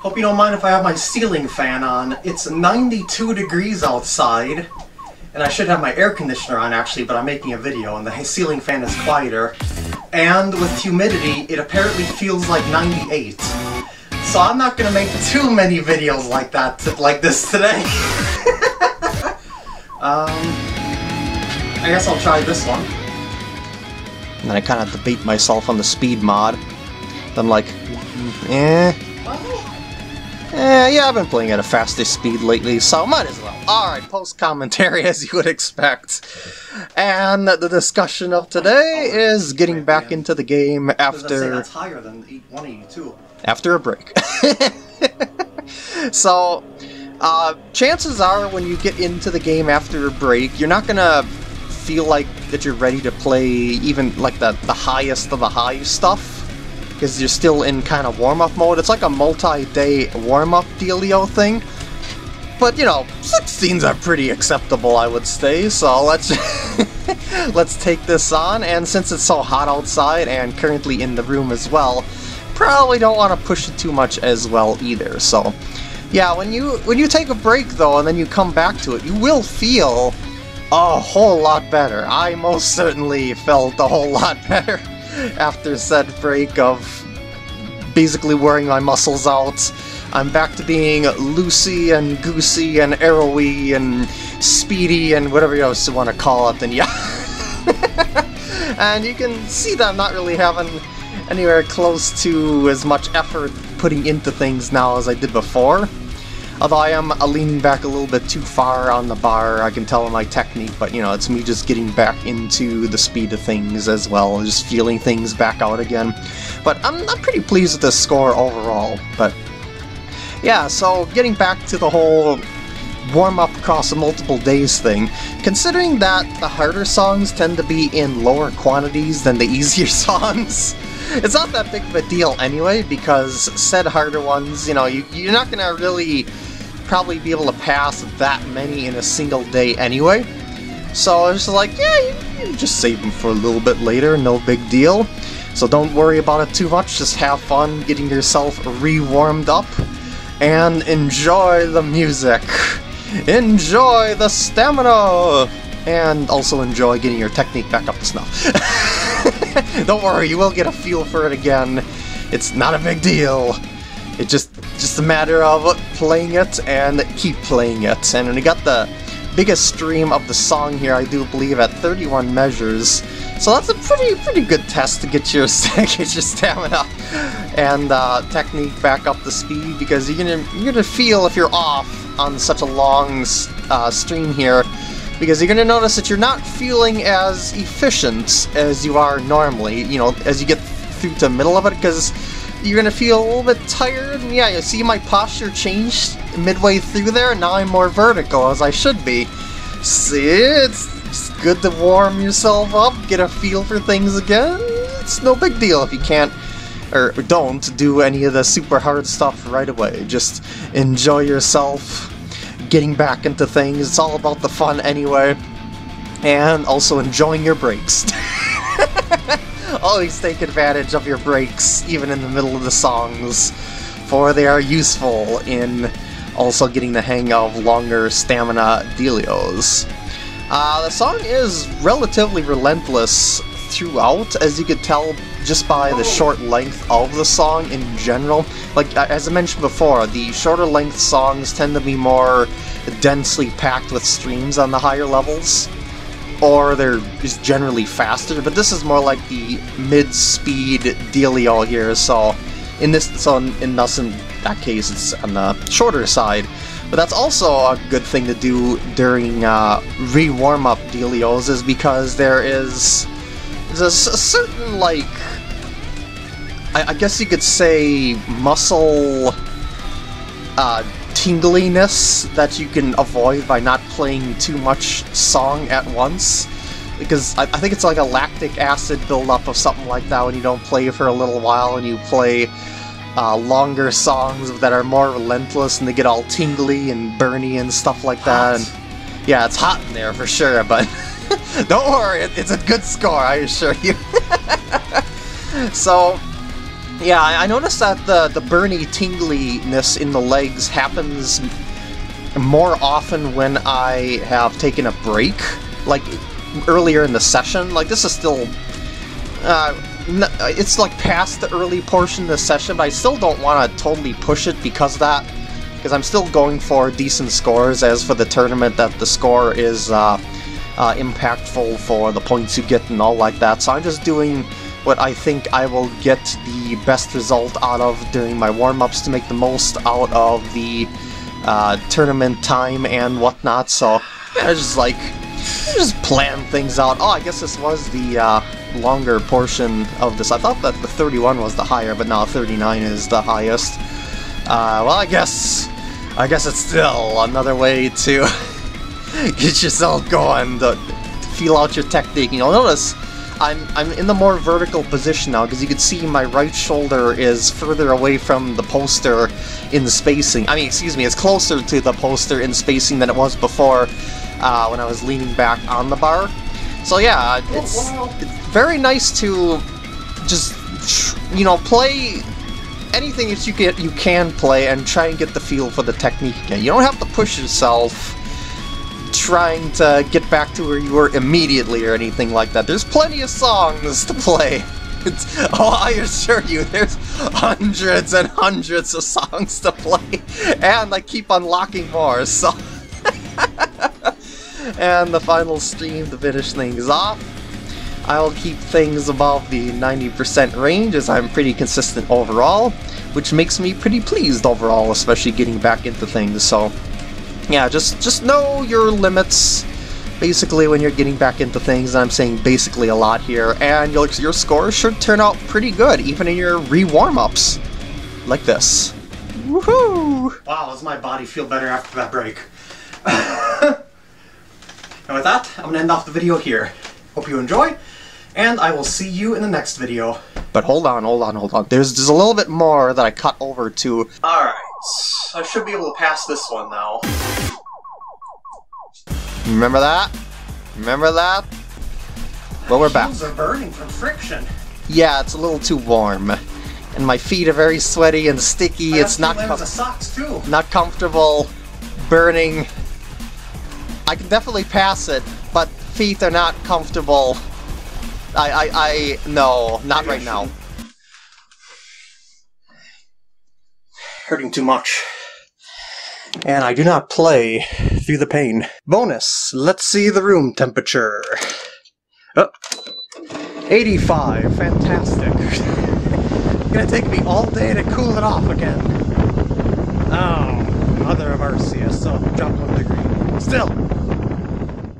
Hope you don't mind if I have my ceiling fan on. It's 92 degrees outside, and I should have my air conditioner on actually, but I'm making a video and the ceiling fan is quieter. And with humidity, it apparently feels like 98. So I'm not gonna make too many videos like that, like this today. um, I guess I'll try this one. And then I kind of debate myself on the speed mod. I'm like, eh, Eh, yeah, I've been playing at a faster speed lately, so might as well. Alright, post-commentary as you would expect. And the discussion of today is getting back into the game after... that's higher than 182. After a break. so, uh, chances are when you get into the game after a break, you're not gonna feel like that you're ready to play even like the, the highest of the high stuff because you're still in kind of warm-up mode. It's like a multi-day warm-up dealio thing. But, you know, 16s are pretty acceptable, I would say, so let's let's take this on, and since it's so hot outside and currently in the room as well, probably don't want to push it too much as well either, so... Yeah, when you when you take a break though, and then you come back to it, you will feel a whole lot better. I most certainly felt a whole lot better after said break of basically wearing my muscles out. I'm back to being loosey and goosey and arrowy and speedy and whatever else you want to call it, and yeah. and you can see that I'm not really having anywhere close to as much effort putting into things now as I did before. Although I am uh, leaning back a little bit too far on the bar, I can tell in my technique, but you know, it's me just getting back into the speed of things as well, just feeling things back out again. But I'm, I'm pretty pleased with the score overall, but yeah, so getting back to the whole warm-up across multiple days thing, considering that the harder songs tend to be in lower quantities than the easier songs, it's not that big of a deal anyway, because said harder ones, you know, you, you're not gonna really probably be able to pass that many in a single day anyway. So I was like, yeah, you, you just save them for a little bit later, no big deal. So don't worry about it too much, just have fun getting yourself re-warmed up, and enjoy the music. Enjoy the stamina! And also enjoy getting your technique back up to snuff. don't worry, you will get a feel for it again. It's not a big deal. It's just just a matter of playing it and keep playing it. And we got the biggest stream of the song here, I do believe, at 31 measures. So that's a pretty pretty good test to get your get your stamina and uh, technique back up to speed because you're gonna you're gonna feel if you're off on such a long uh, stream here because you're gonna notice that you're not feeling as efficient as you are normally. You know, as you get through to the middle of it because you're gonna feel a little bit tired, and yeah, you see my posture changed midway through there, now I'm more vertical, as I should be. See, it's, it's good to warm yourself up, get a feel for things again. It's no big deal if you can't, or don't, do any of the super hard stuff right away. Just enjoy yourself, getting back into things, it's all about the fun anyway. And also enjoying your breaks. Always take advantage of your breaks, even in the middle of the songs, for they are useful in also getting the hang of longer stamina dealios. Uh, the song is relatively relentless throughout, as you could tell just by the short length of the song in general. Like, as I mentioned before, the shorter length songs tend to be more densely packed with streams on the higher levels or they're just generally faster, but this is more like the mid-speed dealio here, so in this, so in, in thus in that case, it's on the shorter side. But that's also a good thing to do during uh, re-warm-up dealios, is because there is there's a, a certain, like, I, I, guess you could say muscle uh, tingliness that you can avoid by not playing too much song at once. Because I, I think it's like a lactic acid buildup of something like that when you don't play for a little while and you play uh, longer songs that are more relentless and they get all tingly and burny and stuff like that. And, yeah, it's hot in there for sure, but don't worry, it's a good score, I assure you. so, Yeah, I noticed that the, the burny tingliness in the legs happens more often when I have taken a break, like earlier in the session. Like, this is still... Uh, it's like past the early portion of the session, but I still don't want to totally push it because of that. Because I'm still going for decent scores, as for the tournament, that the score is uh, uh, impactful for the points you get and all like that. So I'm just doing what I think I will get the best result out of during my warm-ups to make the most out of the uh, tournament time and whatnot. So I just like just plan things out. Oh, I guess this was the uh, longer portion of this. I thought that the 31 was the higher, but now 39 is the highest. Uh, well, I guess I guess it's still another way to get yourself going to feel out your technique. You'll notice I'm I'm in the more vertical position now because you can see my right shoulder is further away from the poster in the spacing. I mean, excuse me, it's closer to the poster in spacing than it was before uh, when I was leaning back on the bar. So yeah, it's, wow. it's very nice to just you know play anything that you get you can play and try and get the feel for the technique again. You don't have to push yourself trying to get back to where you were immediately or anything like that. There's plenty of songs to play. It's, oh, I assure you, there's hundreds and hundreds of songs to play, and I keep unlocking more, so... and the final stream to finish things off. I'll keep things above the 90% range as I'm pretty consistent overall, which makes me pretty pleased overall, especially getting back into things, so yeah, just just know your limits basically when you're getting back into things, and I'm saying basically a lot here, and your, your scores should turn out pretty good, even in your re-warm-ups. Like this. Woohoo! Wow, does my body feel better after that break. and with that, I'm gonna end off the video here. Hope you enjoy, and I will see you in the next video. But hold on, hold on, hold on. There's, there's a little bit more that I cut over to... Alright, I should be able to pass this one now. Remember that? Remember that? Well, we're back. Are burning from friction. Yeah, it's a little too warm. And my feet are very sweaty and sticky. I it's not com- socks too. not comfortable. Burning. I can definitely pass it, but feet are not comfortable. I, I, I, no, not Maybe right now. Hurting too much. And I do not play through the pain. Bonus, let's see the room temperature. Oh, 85, fantastic. Gonna take me all day to cool it off again. Oh, mother of Arceus, so drop one degree. Still,